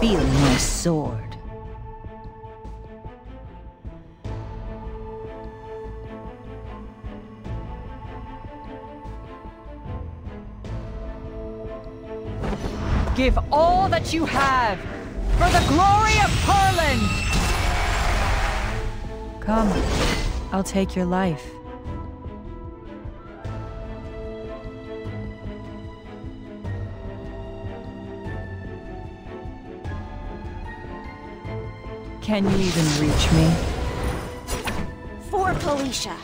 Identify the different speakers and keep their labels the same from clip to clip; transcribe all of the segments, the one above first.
Speaker 1: Feel my sword.
Speaker 2: Give all that you have for the glory of Perland!
Speaker 1: Come, I'll take your life. Can you even reach me?
Speaker 3: For Felicia.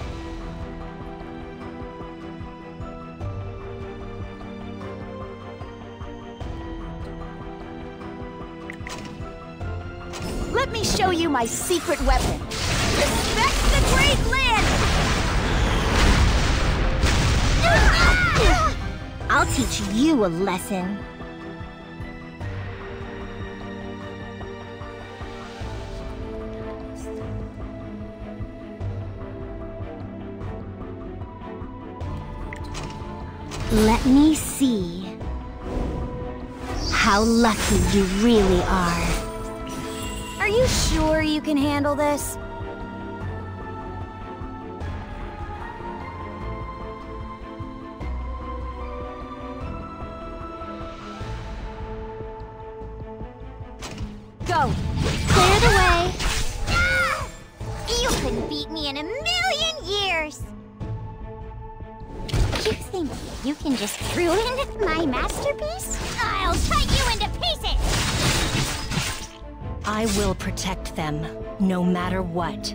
Speaker 3: Let me show you my secret weapon. Respect the Great Land! I'll teach you a lesson. Let me see how lucky you really are. Are you sure you can handle this? Go! Clear the way! Ah! You couldn't beat me in a million You think you can just ruin my masterpiece? I'll cut you into pieces!
Speaker 4: I will protect them, no matter what.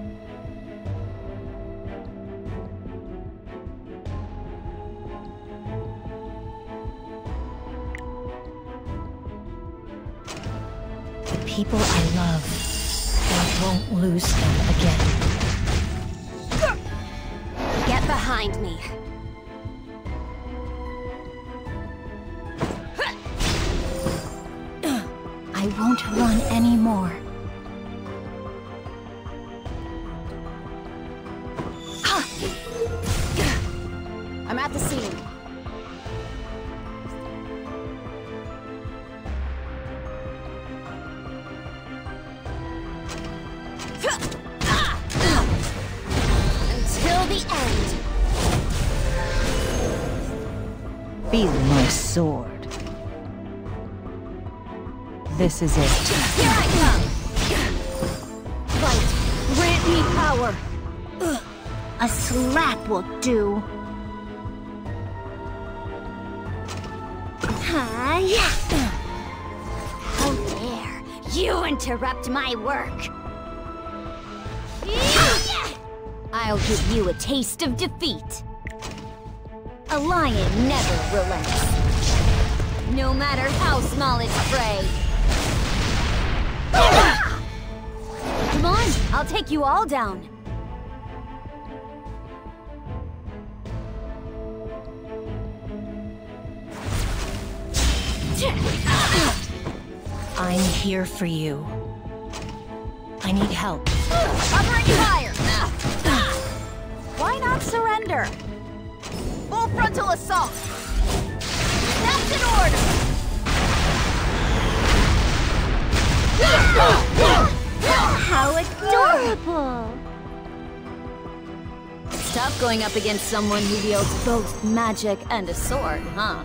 Speaker 4: The people I love, I won't lose them again.
Speaker 3: Get behind me.
Speaker 4: I won't run anymore.
Speaker 3: I'm at the scene. Until the end.
Speaker 1: Feel my sword. This is it.
Speaker 3: Here I come! Grant me power! A slap will do. Hi. How dare you interrupt my work? I'll give you a taste of defeat. A lion never relents. No matter how small its prey. Come on, I'll take you all down.
Speaker 4: I'm here for you. I need help.
Speaker 3: Operating fire! Why not surrender? Full frontal assault! That's an order! How adorable! Tough going up against someone who wields both magic and a sword, huh?